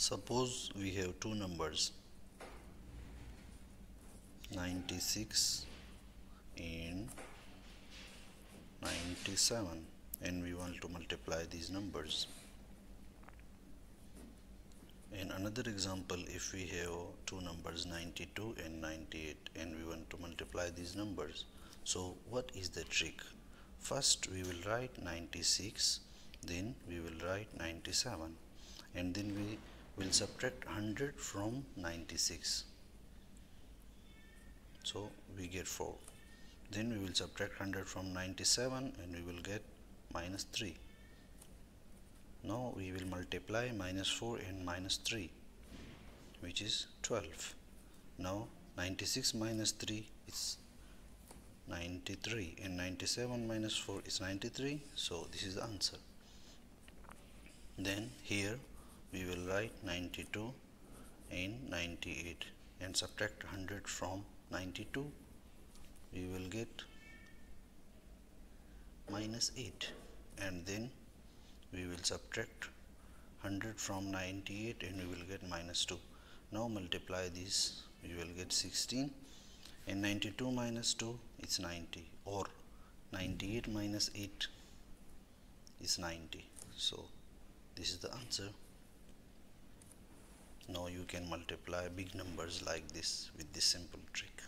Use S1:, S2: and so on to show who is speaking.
S1: Suppose we have two numbers 96 and 97 and we want to multiply these numbers. In another example if we have two numbers 92 and 98 and we want to multiply these numbers. So what is the trick? First we will write 96 then we will write 97 and then we will subtract 100 from 96 so we get 4 then we will subtract 100 from 97 and we will get minus 3 now we will multiply minus 4 and minus 3 which is 12 now 96 minus 3 is 93 and 97 minus 4 is 93 so this is the answer. Then here we will write 92 in 98 and subtract 100 from 92 we will get minus 8 and then we will subtract 100 from 98 and we will get minus 2 now multiply these we will get 16 and 92 minus 2 is 90 or 98 minus 8 is 90 so this is the answer now you can multiply big numbers like this with this simple trick